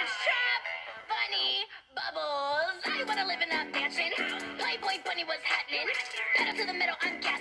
It's Trap Bunny Bubbles. I wanna live in a mansion. Playboy Bunny was happening. Pedal to the metal, I'm gassing.